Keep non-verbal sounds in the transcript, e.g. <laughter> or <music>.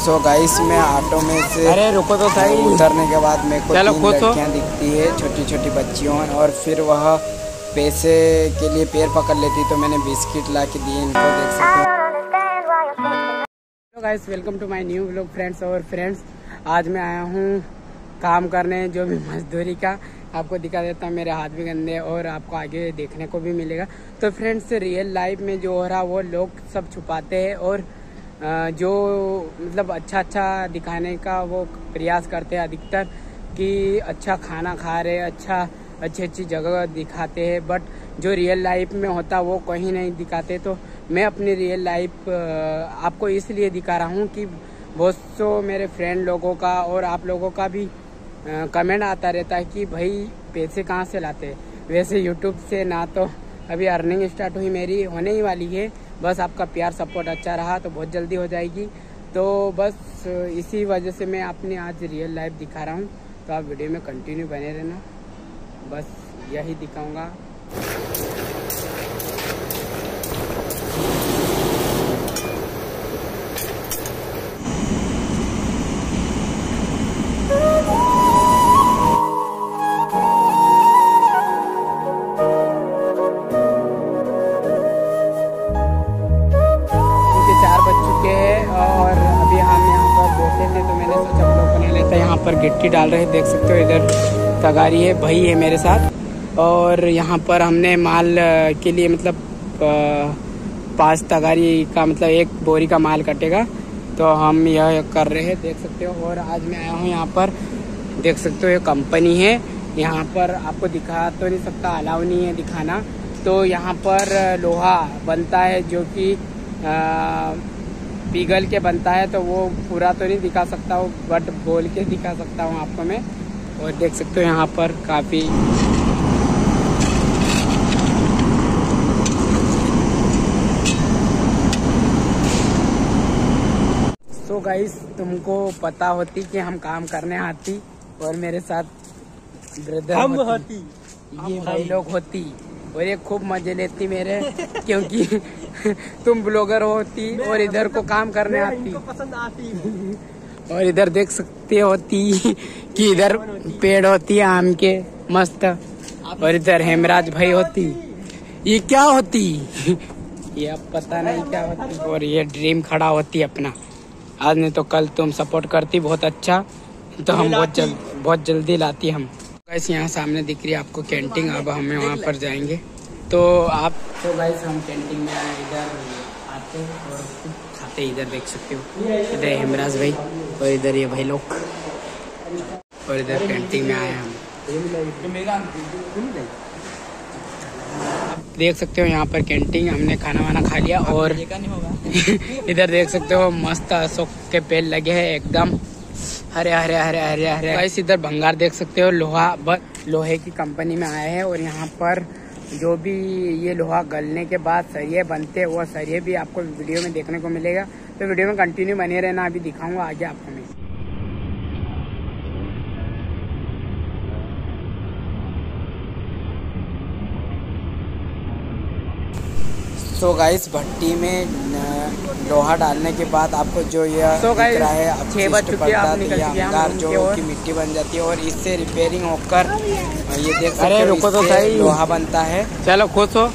So guys मैं auto में से अरे रुको तो सही। उतरने के बाद मेरे को खुश दिखती है छोटी छोटी बच्चियों और फिर वह पैसे के लिए पैर पकड़ लेती तो मैंने बिस्किट ला के दिए इनको देख सकते हो। Guys welcome to my new vlog friends और फ्रेंड्स आज मैं आया हूँ काम करने जो भी मजदूरी का आपको दिखा देता हूँ मेरे हाथ भी गंदे हैं और आपको आगे देखने को भी मिलेगा। तो फ्रेंड्स रियल लाइफ में जो हो रहा वो लोग सब छुपाते हैं और जो मतलब अच्छा अच्छा दिखाने का वो प्रयास करते हैं अधिकतर कि अच्छा खाना खा रहे अच्छा अच्छी अच्छी जगह दिखाते हैं बट जो रियल लाइफ में होता वो कहीं नहीं दिखाते। तो मैं अपनी रियल लाइफ आपको इसलिए दिखा रहा हूँ कि बहुत सो मेरे फ्रेंड लोगों का और आप लोगों का भी कमेंट आता रहता है कि भाई पैसे कहाँ से लाते वैसे यूट्यूब से ना तो अभी अर्निंग स्टार्ट हुई मेरी, होने ही वाली है। बस आपका प्यार, सपोर्ट अच्छा रहा तो बहुत जल्दी हो जाएगी। तो बस इसी वजह से मैं अपनी आज रियल लाइफ दिखा रहा हूँ। तो आप वीडियो में कंटिन्यू बने रहना। बस यही दिखाऊँगा। पर गिट्टी डाल रहे हैं। देख सकते हो, इधर तगारी है, भाई है मेरे साथ। और यहाँ पर हमने माल के लिए मतलब पाँच तगारी का मतलब एक बोरी का माल कटेगा। तो हम यह कर रहे हैं, देख सकते हो। और आज मैं आया हूँ यहाँ पर। देख सकते हो, ये कंपनी है। यहाँ पर आपको दिखा तो नहीं सकता, अलाउ नहीं है दिखाना। तो यहाँ पर लोहा बनता है जो कि पिघल के बनता है तो वो पूरा तो नहीं दिखा सकता हूँ बट बोल के दिखा सकता हूँ आपको मैं। और देख सकते हो यहाँ पर काफ़ी सो गाइस तुमको पता होती कि हम काम करने आती और मेरे साथ ब्रदर हम होती। होती। ये भाई। लोग होती। और ये खूब मज़े लेती मेरे क्योंकि तुम ब्लॉगर होती और इधर को काम करने आती। पसंद आती और इधर देख सकते होती कि इधर पेड़ होती है आम के मस्त। और इधर हेमराज भाई होती। ये क्या होती? ये अब पता नहीं क्या होती। और ये ड्रीम खड़ा होती अपना। आज नहीं तो कल तुम सपोर्ट करती बहुत अच्छा। तो हम बहुत जल्द बहुत जल्दी लाती हम। गैस यहाँ सामने दिख रही है आपको कैंटीन अब हमें वहाँ पर जाएँगे। तो आप तो गैस हम कैंटीन में आए इधर आते और खाते इधर देख सकते हो। इधर हेमराज भाई और इधर ये भाई लोग। और इधर कैंटीन में आए हम। आप देख सकते हो यहाँ पर कैंटीन हमने खाना वाना खा लिया और <laughs> इधर देख सकते हो मस्त अशोक के पेड़ लगे हैं एकदम। हरे हरे हरे हरे हरे। गाइस इधर भंगार देख सकते हो, लोहा लोहे की कंपनी में आए हैं और यहाँ पर जो भी ये लोहा गलने के बाद सरिये बनते हैं वो सरिये भी आपको वीडियो में देखने को मिलेगा। तो वीडियो में कंटिन्यू बने रहना, अभी दिखाऊँगा आगे आपको मैं। सो गाइस भट्टी में लोहा डालने के बाद आपको जो यह So दिख रहा है अच्छे छह बज चुके पड़ता है, तो हैं अंगार जो की मिट्टी बन जाती है और इससे रिपेयरिंग होकर ये देख सकते अरे रुको तो सही। लोहा बनता है। चलो खुश हो